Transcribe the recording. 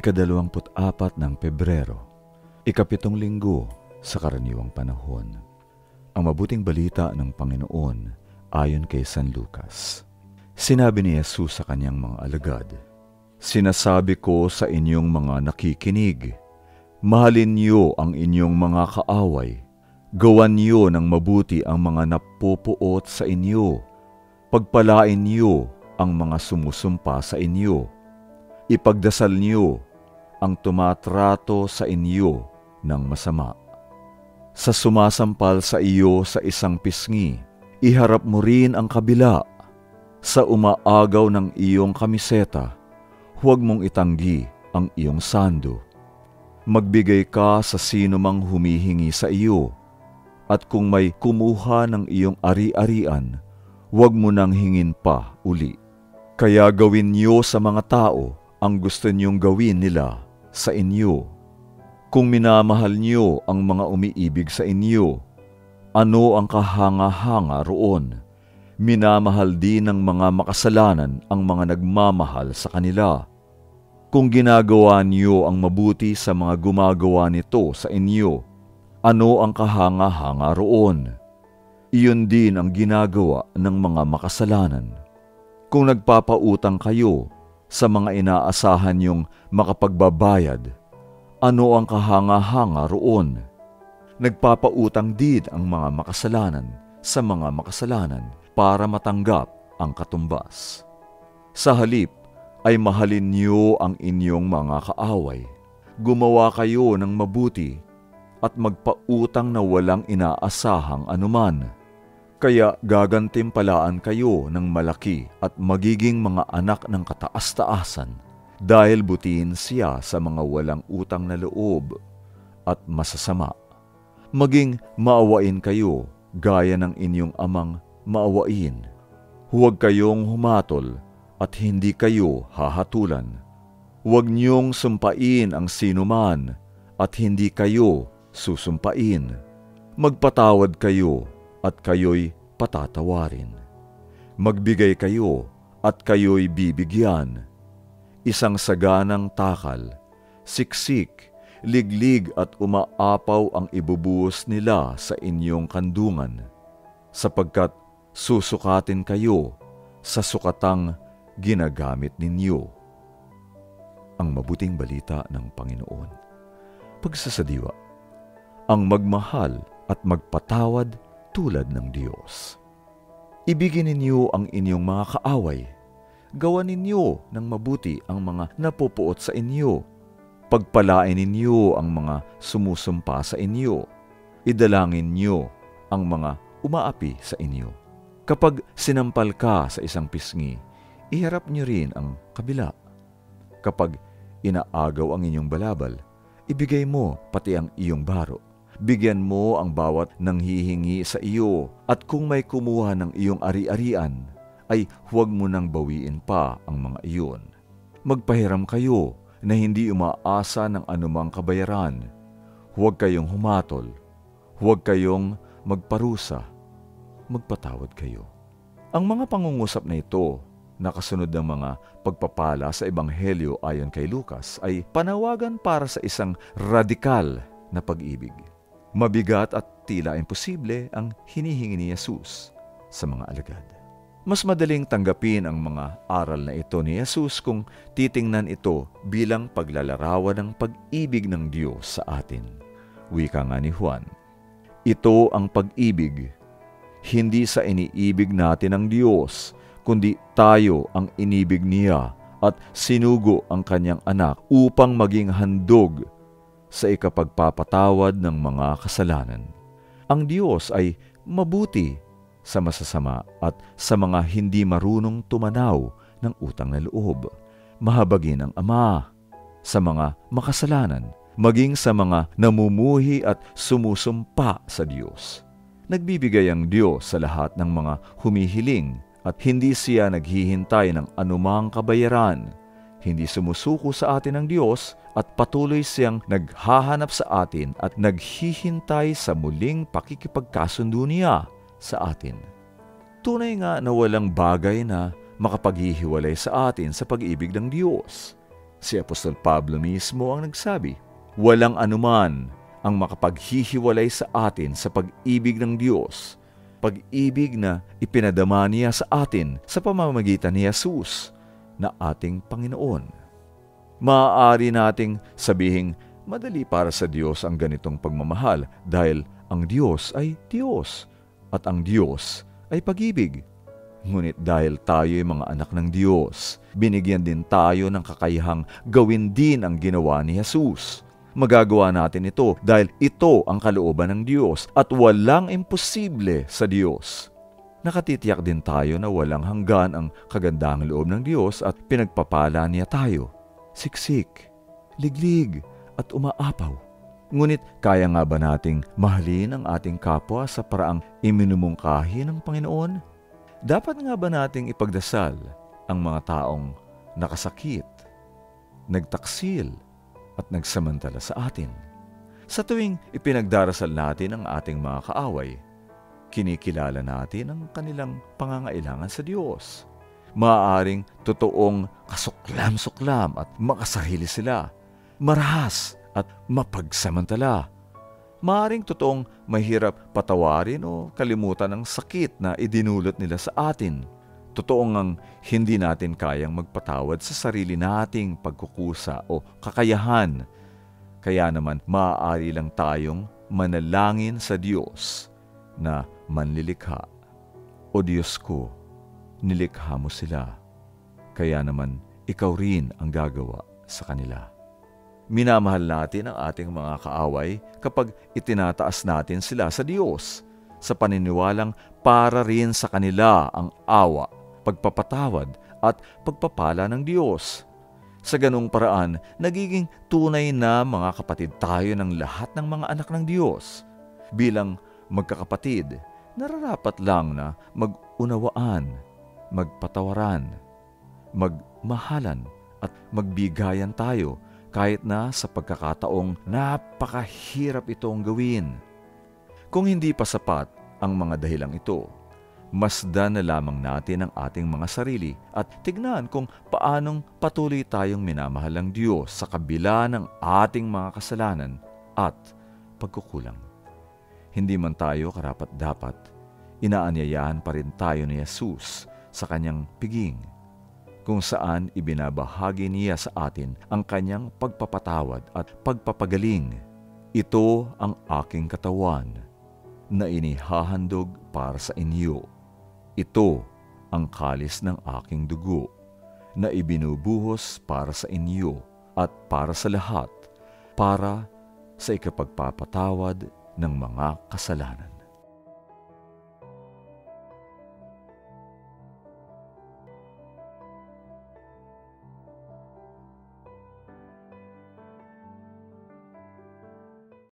ikadalawamput apat ng Pebrero, ikapitong linggo sa karaniwang panahon. Ang mabuting balita ng Panginoon ayon kay San Lucas. Sinabi ni Jesus sa kanyang mga alagad, Sinasabi ko sa inyong mga nakikinig, mahalin niyo ang inyong mga kaaway, gawan niyo ng mabuti ang mga napupuot sa inyo, pagpalain niyo ang mga sumusumpa sa inyo, ipagdasal niyo ang tumatrato sa inyo ng masama. Sa sumasampal sa iyo sa isang pisngi, iharap mo rin ang kabila. Sa umaagaw ng iyong kamiseta, huwag mong itanggi ang iyong sando. Magbigay ka sa sino mang humihingi sa iyo, at kung may kumuha ng iyong ari-arian, huwag mo nang hingin pa uli. Kaya gawin niyo sa mga tao ang gusto niyong gawin nila sa inyo. Kung minamahal niyo ang mga umiibig sa inyo, ano ang kahanga-hanga roon? Minamahal din ng mga makasalanan ang mga nagmamahal sa kanila. Kung ginagawa niyo ang mabuti sa mga gumagawa nito sa inyo, ano ang kahanga-hanga roon? Iyon din ang ginagawa ng mga makasalanan. Kung nagpapautang kayo, sa mga inaasahan niyong makapagbabayad, ano ang kahanga-hanga roon? Nagpapautang din ang mga makasalanan sa mga makasalanan para matanggap ang katumbas. Sa halip ay mahalin niyo ang inyong mga kaaway. Gumawa kayo ng mabuti at magpautang na walang inaasahang anuman kaya gagantimpalaan kayo ng malaki at magiging mga anak ng kataas-taasan dahil butiin siya sa mga walang utang na loob at masasama. Maging maawain kayo gaya ng inyong amang maawain. Huwag kayong humatol at hindi kayo hahatulan. Huwag niyong sumpain ang sinuman at hindi kayo susumpain. Magpatawad kayo at kayo'y patatawarin. Magbigay kayo at kayo'y bibigyan. Isang saganang takal, siksik, liglig at umaapaw ang ibubuhos nila sa inyong kandungan, sapagkat susukatin kayo sa sukatang ginagamit ninyo. Ang mabuting balita ng Panginoon. Pagsasadiwa, ang magmahal at magpatawad tulad ng Diyos. Ibigin ninyo ang inyong mga kaaway. Gawan ninyo ng mabuti ang mga napupuot sa inyo. Pagpalain ninyo ang mga sumusumpa sa inyo. Idalangin niyo ang mga umaapi sa inyo. Kapag sinampal ka sa isang pisngi, iharap niyo rin ang kabila. Kapag inaagaw ang inyong balabal, ibigay mo pati ang iyong baro Bigyan mo ang bawat nanghihingi sa iyo at kung may kumuha ng iyong ari-arian, ay huwag mo nang bawiin pa ang mga iyon. Magpahiram kayo na hindi umaasa ng anumang kabayaran. Huwag kayong humatol. Huwag kayong magparusa. Magpatawad kayo. Ang mga pangungusap na ito nakasunod ng mga pagpapala sa Ebanghelyo ayon kay Lucas ay panawagan para sa isang radikal na pag-ibig. Mabigat at tila imposible ang hinihingi ni Jesus sa mga alagad. Mas madaling tanggapin ang mga aral na ito ni Jesus kung titingnan ito bilang paglalarawan ng pag-ibig ng Diyos sa atin. Wika nga ni Juan, Ito ang pag-ibig, hindi sa iniibig natin ang Diyos, kundi tayo ang inibig niya at sinugo ang kanyang anak upang maging handog sa ikapagpapatawad ng mga kasalanan. Ang Diyos ay mabuti sa masasama at sa mga hindi marunong tumanaw ng utang na loob. Mahabagin ang Ama sa mga makasalanan, maging sa mga namumuhi at sumusumpa sa Diyos. Nagbibigay ang Diyos sa lahat ng mga humihiling at hindi siya naghihintay ng anumang kabayaran. Hindi sumusuko sa atin ang Diyos at patuloy siyang naghahanap sa atin at naghihintay sa muling pakikipagkasundo niya sa atin. Tunay nga na walang bagay na makapaghihiwalay sa atin sa pag-ibig ng Diyos. Si Apostol Pablo mismo ang nagsabi, Walang anuman ang makapaghihiwalay sa atin sa pag-ibig ng Diyos, pag-ibig na ipinadama niya sa atin sa pamamagitan ni Jesus na ating Panginoon. Maaari nating sabihing madali para sa Diyos ang ganitong pagmamahal dahil ang Diyos ay Diyos at ang Diyos ay pag-ibig. Ngunit dahil tayo ay mga anak ng Diyos, binigyan din tayo ng kakayahang gawin din ang ginawa ni Jesus. Magagawa natin ito dahil ito ang kalooban ng Diyos at walang imposible sa Diyos. Nakatitiyak din tayo na walang hanggan ang kagandang loob ng Diyos at pinagpapala niya tayo. Siksik, liglig at umaapaw. Ngunit kaya nga ba nating mahalin ang ating kapwa sa paraang iminumungkahi ng Panginoon? Dapat nga ba nating ipagdasal ang mga taong nakasakit, nagtaksil, at nagsamantala sa atin? Sa tuwing ipinagdarasal natin ang ating mga kaaway, kinikilala natin ang kanilang pangangailangan sa Diyos. Maaaring totoong kasuklam-suklam at makasarili sila, marahas at mapagsamantala maaring totoong mahirap patawarin o kalimutan ang sakit na idinulot nila sa atin. Totoong ang hindi natin kayang magpatawad sa sarili nating pagkukusa o kakayahan. Kaya naman maaari lang tayong manalangin sa Diyos na manlilikha. O Diyos ko, nilikha mo sila. Kaya naman ikaw rin ang gagawa sa kanila. Minamahal natin ang ating mga kaaway kapag itinataas natin sila sa Diyos sa paniniwalang para rin sa kanila ang awa, pagpapatawad at pagpapala ng Diyos. Sa ganong paraan, nagiging tunay na mga kapatid tayo ng lahat ng mga anak ng Diyos. Bilang magkakapatid, nararapat lang na mag-unawaan, magpatawaran, magmahalan at magbigayan tayo kahit na sa pagkakataong napakahirap itong gawin. Kung hindi pa sapat ang mga dahilang ito, masdan na lamang natin ang ating mga sarili at tignan kung paanong patuloy tayong minamahal ng Diyos sa kabila ng ating mga kasalanan at pagkukulang. Hindi man tayo karapat-dapat, inaanyayahan pa rin tayo ni Jesus sa kanyang piging kung saan ibinabahagi niya sa atin ang kanyang pagpapatawad at pagpapagaling. Ito ang aking katawan na inihahandog para sa inyo. Ito ang kalis ng aking dugo na ibinubuhos para sa inyo at para sa lahat para sa ikapagpapatawad ng mga kasalanan.